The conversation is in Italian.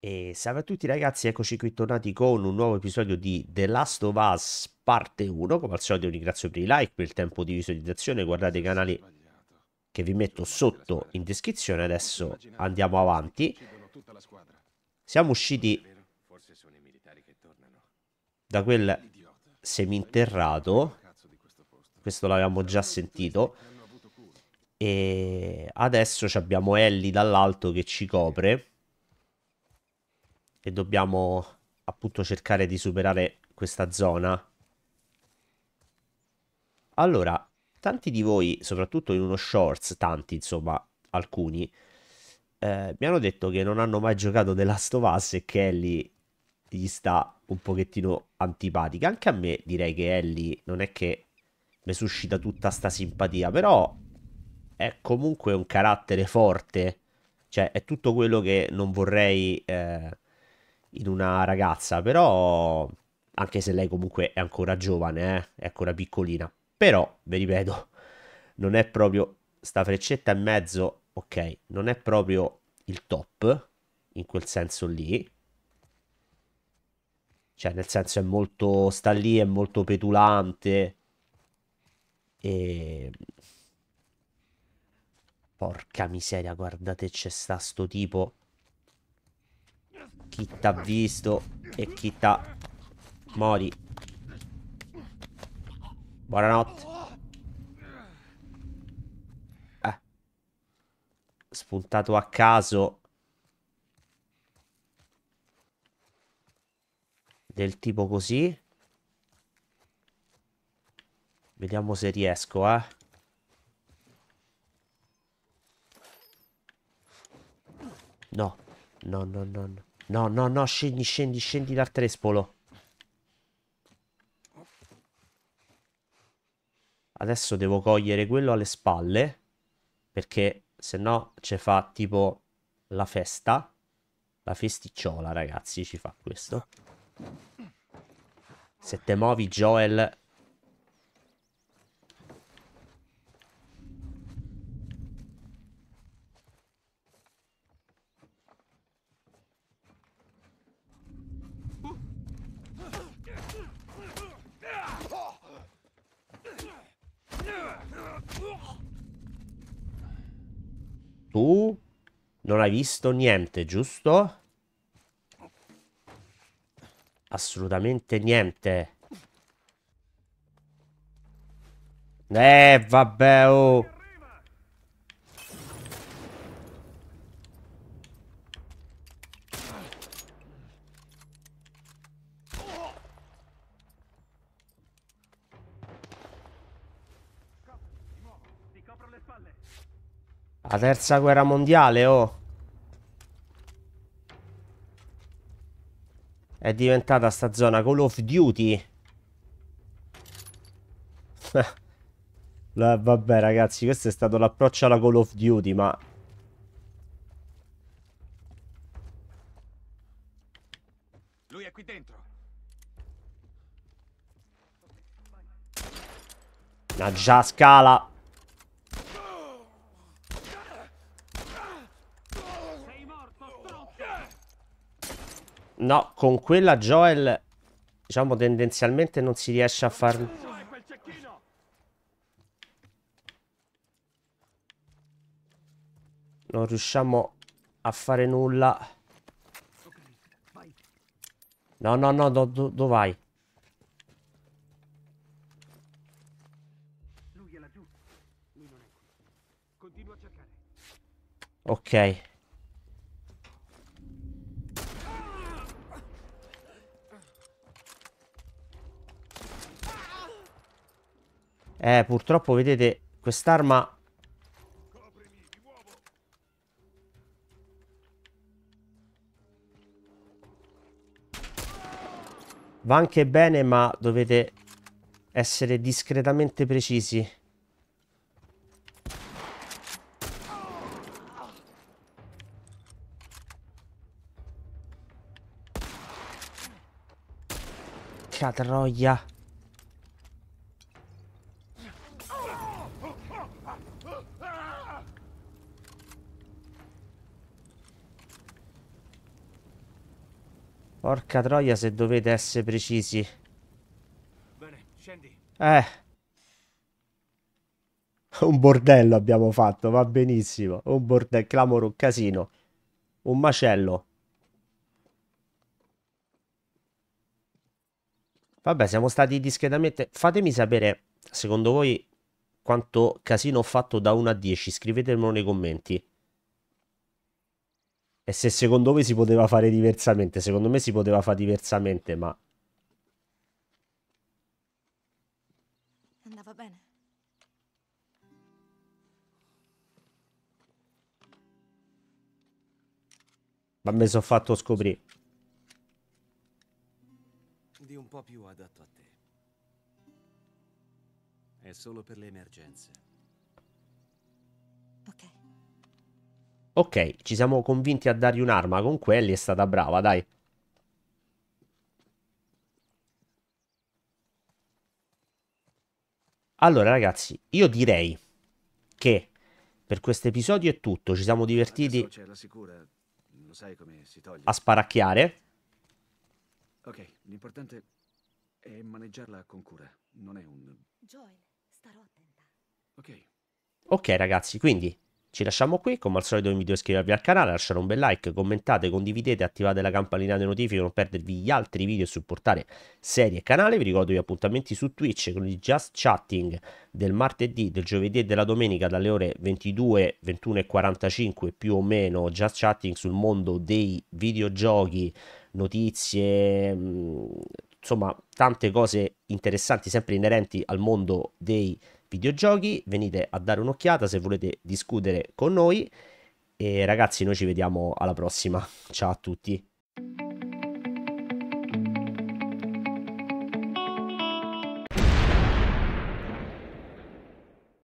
E salve a tutti ragazzi, eccoci qui tornati con un nuovo episodio di The Last of Us parte 1. Come al solito ringrazio per i like, per il tempo di visualizzazione, guardate i canali che vi metto sotto in descrizione. Adesso andiamo avanti. Siamo usciti da quel seminterrato, questo l'avevamo già sentito, e adesso abbiamo Ellie dall'alto che ci copre e dobbiamo appunto cercare di superare questa zona. Allora, tanti di voi, soprattutto in uno shorts, tanti insomma, alcuni, eh, mi hanno detto che non hanno mai giocato The Last of Us e che Ellie gli sta un pochettino antipatica. Anche a me direi che Ellie non è che mi suscita tutta sta simpatia, però è comunque un carattere forte, cioè è tutto quello che non vorrei... Eh, in una ragazza, però anche se lei comunque è ancora giovane, eh, è ancora piccolina, però, vi ripeto, non è proprio sta freccetta in mezzo, ok, non è proprio il top in quel senso lì. Cioè, nel senso è molto sta lì, è molto petulante e Porca miseria, guardate c'è sta sto tipo chi t'ha visto e chi t'ha... Mori. Buonanotte. Eh. Spuntato a caso. Del tipo così. Vediamo se riesco, eh. No. No, no, no, no. No, no, no, scendi, scendi, scendi dal trespolo. Adesso devo cogliere quello alle spalle. Perché se no ci fa tipo la festa. La festicciola, ragazzi, ci fa questo. Se te muovi, Joel, Tu non hai visto niente, giusto? Assolutamente niente. Eh, vabbè, oh. La terza guerra mondiale, oh. È diventata sta zona Call of Duty. Vabbè ragazzi, questo è stato l'approccio alla Call of Duty, ma... Lui è qui dentro. Una già scala. No, con quella Joel, diciamo, tendenzialmente non si riesce a far... Non riusciamo a fare nulla. No, no, no, do, do, dove vai? Ok. Eh, purtroppo, vedete, quest'arma... Va anche bene, ma dovete essere discretamente precisi. Catroia. Porca troia se dovete essere precisi. Bene, scendi. Eh. Un bordello abbiamo fatto, va benissimo. Un bordello, clamoro, un casino. Un macello. Vabbè, siamo stati discretamente... Fatemi sapere, secondo voi, quanto casino ho fatto da 1 a 10. Scrivetemelo nei commenti. E se secondo voi si poteva fare diversamente. Secondo me si poteva fare diversamente, ma... Andava bene. Ma me sono fatto scoprire. Di un po' più adatto a te. È solo per le emergenze. Ok. Ok, ci siamo convinti a dargli un'arma con quelli, è stata brava, dai. Allora, ragazzi, io direi che per questo episodio è tutto. Ci siamo divertiti Adesso c'è la sicura. Lo sai come si toglie. a sparacchiare. Ok, l'importante è maneggiarla con cura. Non è un... Joel, starò attenta. Ok. Ok, ragazzi, quindi ci lasciamo qui. Come al solito, vi invito a iscrivervi al canale, lasciare un bel like, commentate, condividete, attivate la campanella delle notifiche per non perdervi gli altri video e supportare serie e canale. Vi ricordo gli appuntamenti su Twitch con il Just Chatting del martedì, del giovedì e della domenica dalle ore 22, 21 e 45 più o meno. Just Chatting sul mondo dei videogiochi, notizie, mh, insomma, tante cose interessanti sempre inerenti al mondo dei videogiochi. Venite a dare un'occhiata se volete discutere con noi. E ragazzi, noi ci vediamo alla prossima. Ciao a tutti.